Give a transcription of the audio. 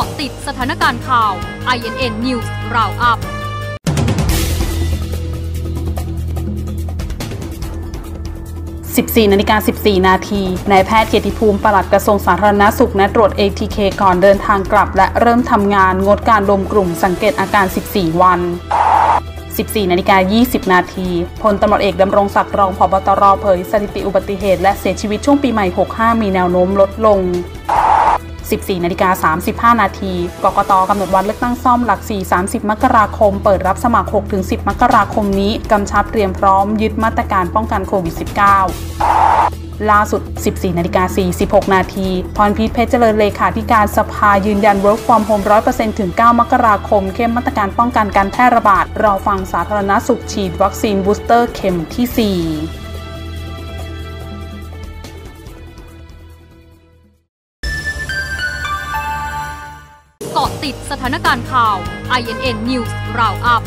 าะติดสถานการณ์ข่าว INN News Roundup 14นาฬิกา14 นาที นายแพทย์เกียรติภูมิปลัดกระทรวงสาธารณสุขนัดตรวจ ATK ก่อนเดินทางกลับ และเริ่มทำงานงดการรวมกลุ่มสังเกตอาการ 14 วัน 14นาฬิกา20 นาทีพลตำรวจเอกดำรงศักดิ์รองผบตรเผยสถิติอุบัติเหตุและเสียชีวิตช่วงปีใหม่ 65 มีแนวโน้มลดลง 14นาฬิกา35 นาที กกตกำหนดวันเลือกตั้งซ่อมหลัก 4 30 มกราคม เปิดรับสมัคร 6-10 มกราคมนี้กำชับเตรียมพร้อมยึดมาตรการป้องกันโควิด -19 ล่าสุด 14นาฬิกา46 นาที พรพิษเพชรเจริญเลขาธิการสภายืนยัน work from home 100%ถึง 9 มกราคม เข้มมาตรการป้องกันการแพร่ระบาด รอฟังสาธารณสุขฉีดวัคซีนบูสเตอร์เข็มที่ 4 ติดสถานการณ์ข่าว INN News Roundup